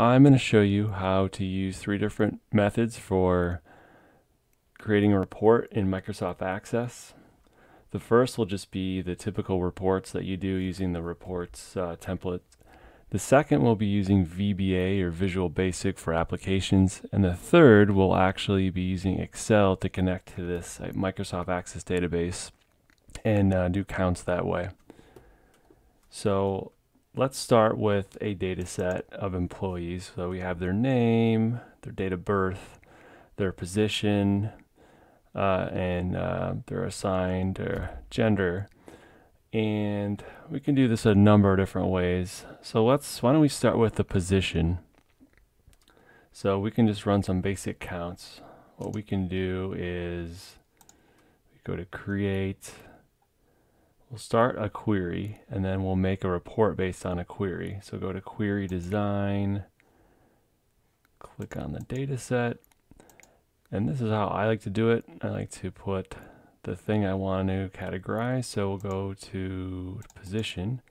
I'm going to show you how to use three different methods for creating a report in Microsoft Access. The first will just be the typical reports that you do using the reports uh, template. The second will be using VBA or Visual Basic for applications. And the third will actually be using Excel to connect to this uh, Microsoft Access database and uh, do counts that way. So let's start with a data set of employees. So we have their name, their date of birth, their position, uh, and uh, their assigned gender. And we can do this a number of different ways. So let's, why don't we start with the position? So we can just run some basic counts. What we can do is we go to create, We'll start a query and then we'll make a report based on a query. So go to query design, click on the data set, and this is how I like to do it. I like to put the thing I want to categorize. So we'll go to position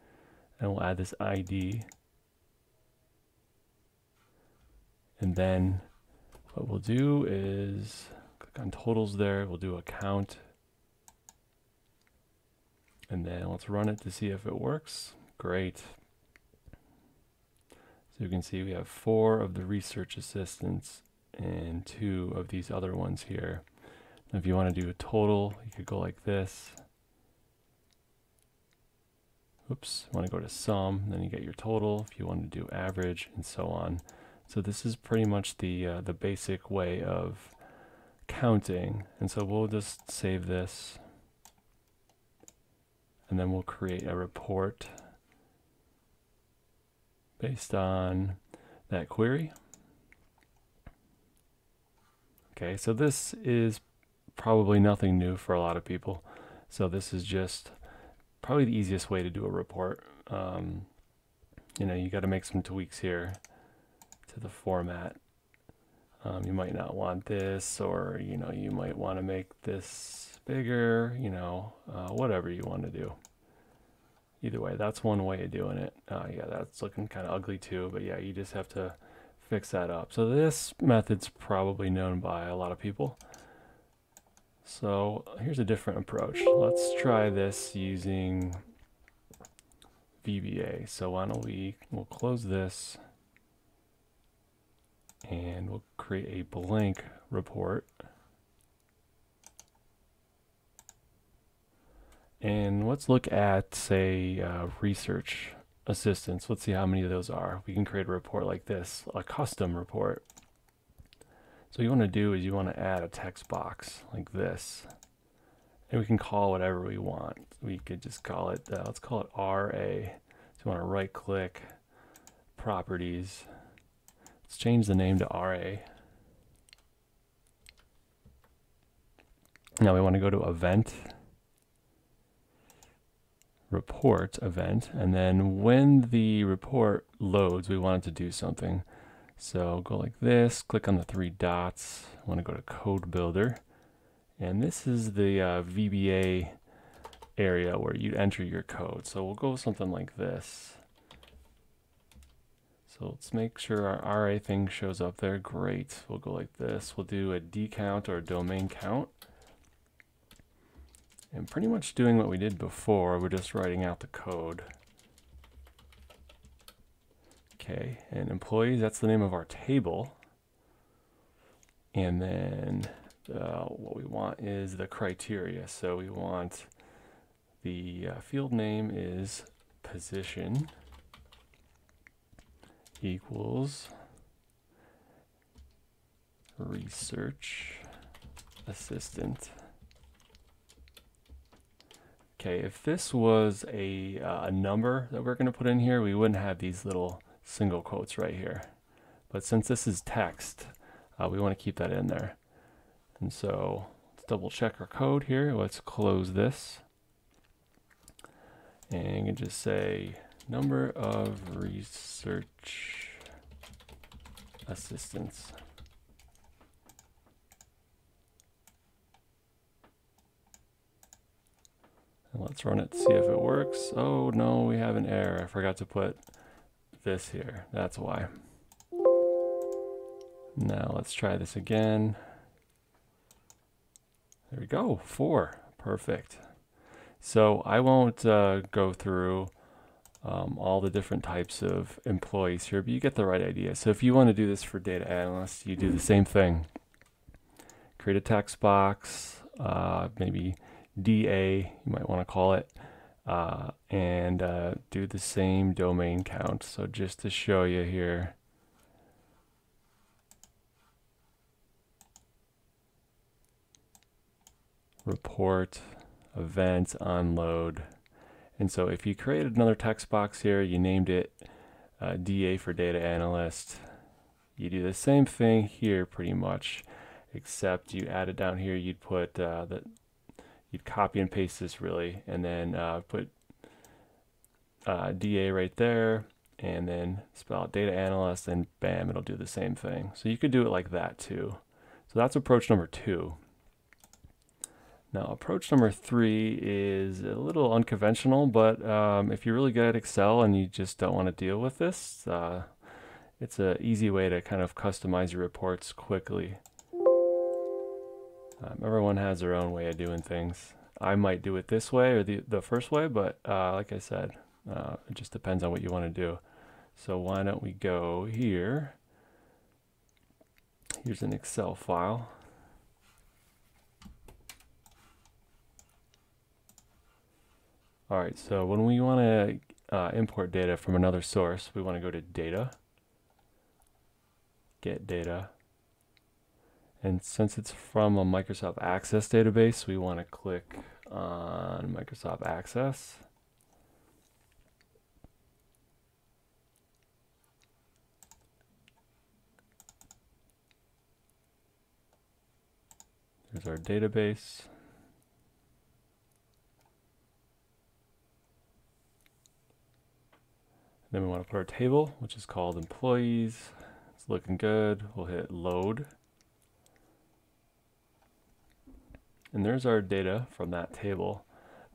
and we'll add this ID. And then what we'll do is click on totals there. We'll do a count and then let's run it to see if it works. Great. So you can see we have four of the research assistants and two of these other ones here. Now if you want to do a total, you could go like this. Oops, want to go to sum, then you get your total. If you want to do average and so on. So this is pretty much the uh, the basic way of counting. And so we'll just save this and then we'll create a report based on that query. Okay, so this is probably nothing new for a lot of people. So this is just probably the easiest way to do a report. Um, you know, you got to make some tweaks here to the format. Um, you might not want this, or you know, you might want to make this bigger, you know, uh, whatever you want to do. Either way, that's one way of doing it. Uh, yeah, that's looking kind of ugly too, but yeah, you just have to fix that up. So this method's probably known by a lot of people. So here's a different approach. Let's try this using VBA. So why don't we, we'll close this and we'll create a blank report. And let's look at, say, uh, research assistants. Let's see how many of those are. We can create a report like this, a custom report. So you want to do is you want to add a text box like this. And we can call whatever we want. We could just call it, uh, let's call it RA. So you want to right click, properties. Let's change the name to RA. Now we want to go to event report event. And then when the report loads, we want it to do something. So go like this, click on the three dots. I want to go to code builder. And this is the uh, VBA area where you enter your code. So we'll go something like this. So let's make sure our RA thing shows up there. Great. We'll go like this. We'll do a D count or a domain count. And pretty much doing what we did before, we're just writing out the code. Okay, and employees, that's the name of our table. And then uh, what we want is the criteria. So we want the uh, field name is position equals research assistant. Okay, if this was a, uh, a number that we're going to put in here, we wouldn't have these little single quotes right here. But since this is text, uh, we want to keep that in there. And so let's double check our code here. Let's close this. And you can just say number of research assistants. Let's run it see if it works. Oh no, we have an error. I forgot to put this here. That's why. Now let's try this again. There we go, four, perfect. So I won't uh, go through um, all the different types of employees here, but you get the right idea. So if you want to do this for data analysts, you do the same thing. Create a text box, uh, maybe DA, you might want to call it, uh, and uh, do the same domain count. So just to show you here, report, event, unload. And so if you created another text box here, you named it uh, DA for data analyst, you do the same thing here pretty much, except you add it down here, you'd put uh, the, you'd copy and paste this really, and then uh, put uh, DA right there, and then spell out data analyst, and bam, it'll do the same thing. So you could do it like that too. So that's approach number two. Now, approach number three is a little unconventional, but um, if you're really good at Excel and you just don't want to deal with this, uh, it's an easy way to kind of customize your reports quickly. Um, everyone has their own way of doing things. I might do it this way or the, the first way, but uh, like I said, uh, it just depends on what you want to do. So why don't we go here. Here's an Excel file. All right, so when we want to uh, import data from another source, we want to go to Data, Get Data, and since it's from a Microsoft Access database, we want to click on Microsoft Access. There's our database. Then we want to put our table, which is called employees. It's looking good. We'll hit load. And there's our data from that table.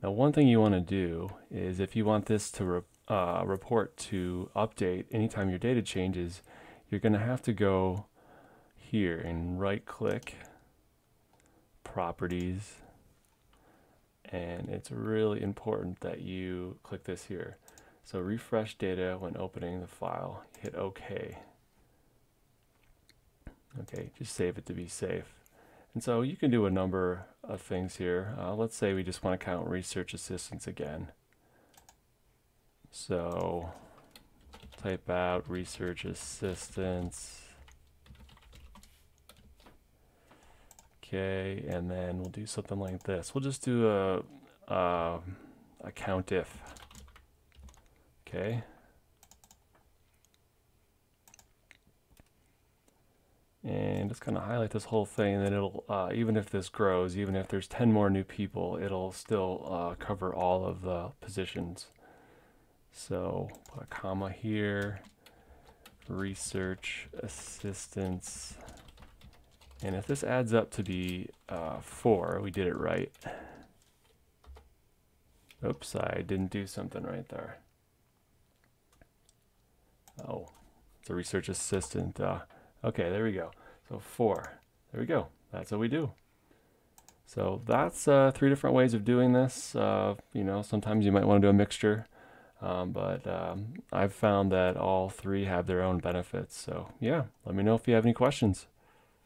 Now one thing you want to do is if you want this to re uh, report to update anytime your data changes, you're going to have to go here and right click properties and it's really important that you click this here so refresh data when opening the file. Hit OK. Okay, just save it to be safe. And so you can do a number of things here. Uh, let's say we just want to count research assistants again. So type out research assistants. Okay, and then we'll do something like this. We'll just do a, a, a count if. Okay. And just kind of highlight this whole thing, and then it'll, uh, even if this grows, even if there's 10 more new people, it'll still uh, cover all of the positions. So put a comma here, research assistants. And if this adds up to be uh, four, we did it right. Oops, I didn't do something right there. Oh, it's a research assistant. Okay, there we go. So four. There we go. That's what we do. So that's uh, three different ways of doing this. Uh, you know, sometimes you might want to do a mixture, um, but um, I've found that all three have their own benefits. So yeah, let me know if you have any questions.